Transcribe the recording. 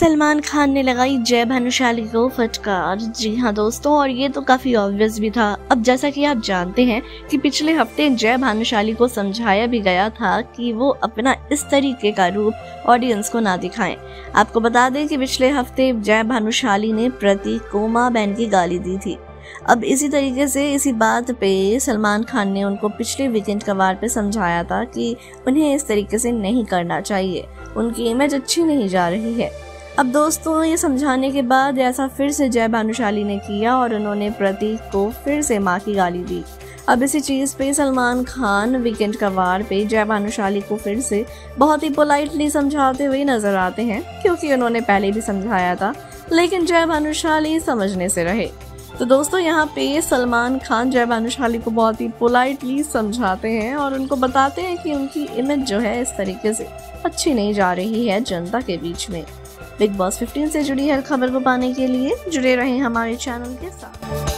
सलमान खान ने लगाई जय भानुशाली को फटकार। जी हाँ दोस्तों, और ये तो काफ़ी ऑब्वियस भी था। अब जैसा कि आप जानते हैं कि पिछले हफ़्ते जय भानुशाली को समझाया भी गया था कि वो अपना इस तरीके का रूप ऑडियंस को ना दिखाएँ। आपको बता दें कि पिछले हफ़्ते जय भानुशाली ने प्रतीक को माँ बहन की गाली दी थी। अब इसी तरीके से इसी बात पे सलमान खान ने उनको पिछले वीकेंड का कवार पे समझाया था कि उन्हें इस तरीके से नहीं करना चाहिए। उनकी इमेज अच्छी नहीं जा रही है। अब दोस्तों ये समझाने के बाद ऐसा फिर से जय भानुशाली ने किया और उन्होंने प्रतीक को फिर से माँ की गाली दी। अब इसी चीज़ पे सलमान खान, वीकेंड का वार पे जय भानुशाली को फिर से बहुत ही पोलाइटली समझाते हुए नज़र आते हैं, क्योंकि उन्होंने पहले भी समझाया था, लेकिन जय भानुशाली समझने से रहे। तो दोस्तों, यहाँ पे सलमान खान जय भानुशाली को बहुत ही पोलाइटली समझाते हैं और उनको बताते हैं कि उनकी इमेज जो है इस तरीके से अच्छी नहीं जा रही है जनता के बीच में। बिग बॉस 15 से जुड़ी हर खबर को पाने के लिए जुड़े रहें हमारे चैनल के साथ।